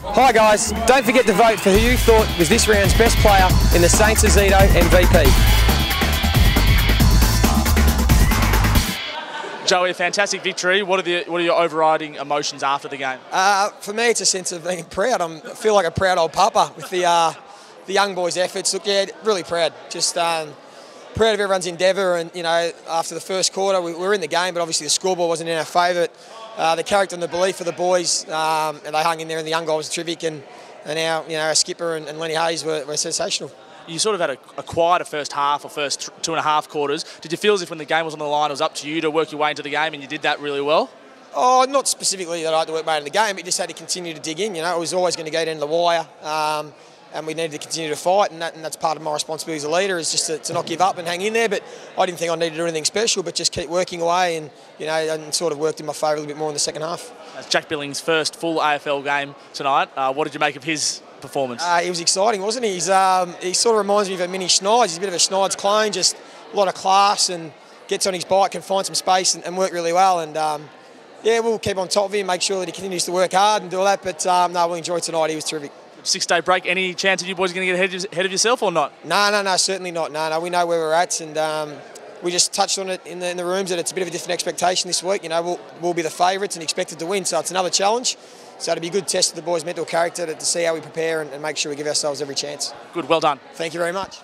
Hi guys, don't forget to vote for who you thought was this round's best player in the Saints Ozito MVP. Joey, a fantastic victory. What are the what are your overriding emotions after the game? Uh, for me, it's a sense of being proud. I'm, I feel like a proud old papa with the uh, the young boys' efforts. Look, yeah, really proud. Just um, proud of everyone's endeavour. And you know, after the first quarter, we, we were in the game, but obviously the scoreboard wasn't in our favour. Uh, the character and the belief of the boys, um, and they hung in there, and the young guy was terrific. And, and our, you know, our skipper and, and Lenny Hayes were, were sensational you sort of had a, a, quieter first half or first two and a half quarters. Did you feel as if when the game was on the line, it was up to you to work your way into the game, and you did that really well? Oh, not specifically that I had to work my way in the game, but just had to continue to dig in. You know, it was always going to go down the wire. Um, and we needed to continue to fight, and, that, and, that's part of my responsibility as a leader is just to, to, not give up and hang in there. But I didn't think I needed to do anything special, but just keep working away, and you know, and sort of worked in my favour a little bit more in the second half. That's Jack Billings' first full AFL game tonight. Uh, what did you make of his performance? Uh, he was exciting, wasn't he? He's, um, he sort of reminds me of a mini Schneids. He's a bit of a Schneids clone, just a lot of class, and gets on his bike, can find some space, and, and work really well. And um, yeah, we'll keep on top of him, make sure that he continues to work hard and do all that. But um, no, we enjoyed tonight. He was terrific six day break. Any chance of you boys going to get ahead of, yourself or not? No, no, no, certainly not. No, no, we know where we're at, and um, we just touched on it in the, in the rooms that it's a bit of a different expectation this week. You know, we'll, we'll be the favourites and expected to win, so it's another challenge. So it'll be a good test of the boys' mental character to, to see how we prepare and, and make sure we give ourselves every chance. Good, well done. Thank you very much.